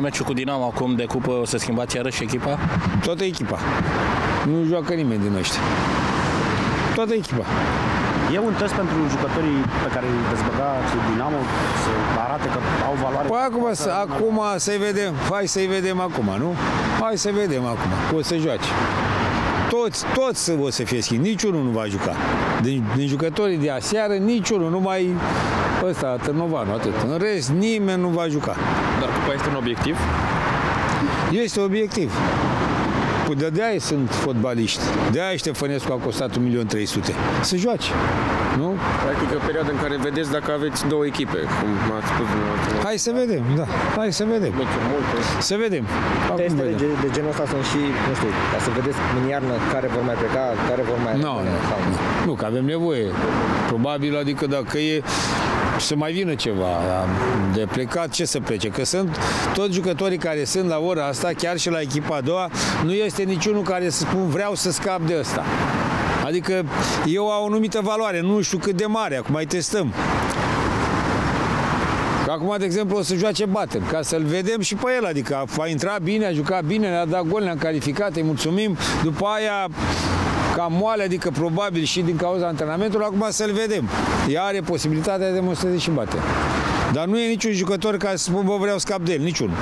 meciul cu Dinamo acum de cupă o să schimbați iarăși echipa? Toată echipa. Nu joacă nimeni din ăștia. Toată echipa. E un test pentru jucătorii pe care îi veți băga Dinamo să arate că au valoare? Păi acum, să, acum să-i vedem. Hai să-i vedem acum, nu? Hai să vedem acum. O să joace. Toți, toți o să fie schimb. Niciunul nu va juca. Din, din jucătorii de aseară, niciunul, numai ăsta, Târnovanu, atât. În rest, nimeni nu va juca. Dar cupa este un obiectiv? Este obiectiv. Păi de de sunt fotbaliști. De aia Ștefănescu a costat 1.300.000. Să joace. Nu? Practic o perioadă în care vedeți dacă aveți două echipe, cum ați spus dumneavoastră. Hai să vedem, da. Hai să vedem. Meciuri multe. Să vedem. Acum Testele vedem. de, de genul ăsta sunt și, nu știu, ca să vedeți în iarnă care vor mai pleca, care vor mai Nu, rămâne, nu, sau- nu, nu, că avem nevoie. Probabil, adică dacă e să mai vină ceva de plecat, ce să plece? Că sunt toți jucătorii care sunt la ora asta, chiar și la echipa a doua, nu este niciunul care să spun vreau să scap de ăsta. Adică eu au o anumită valoare, nu știu cât de mare, acum mai testăm. Că acum, de exemplu, o să joace Batem, ca să-l vedem și pe el, adică a intrat bine, a jucat bine, ne-a dat gol, ne-am calificat, îi mulțumim. După aia, cam moale, adică probabil și din cauza antrenamentului, acum să-l vedem. Ea are posibilitatea de demonstreze și Batem. Dar nu e niciun jucător care să spun, bă, vreau scap de el, niciunul.